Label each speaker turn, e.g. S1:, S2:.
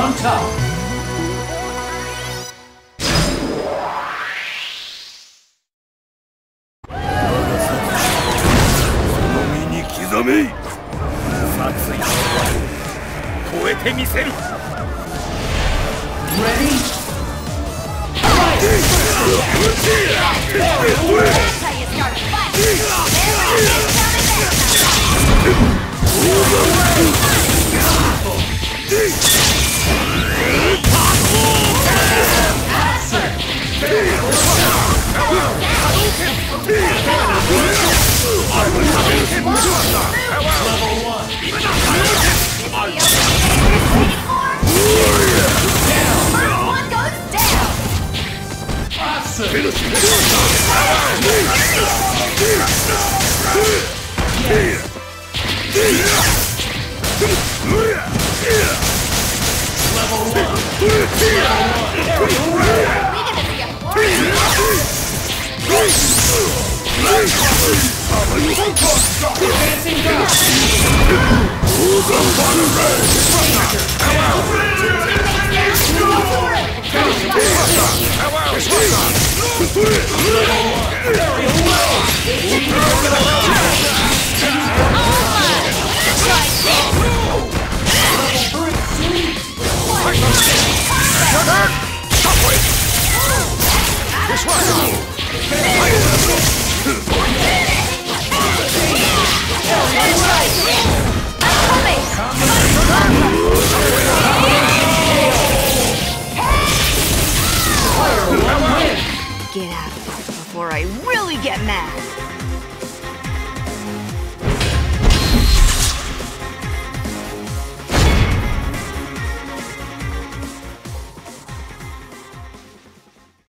S1: on top. Ready?
S2: Fight! Dancing down!
S3: Shockwave! Disruptor! Fire! before I really get mad.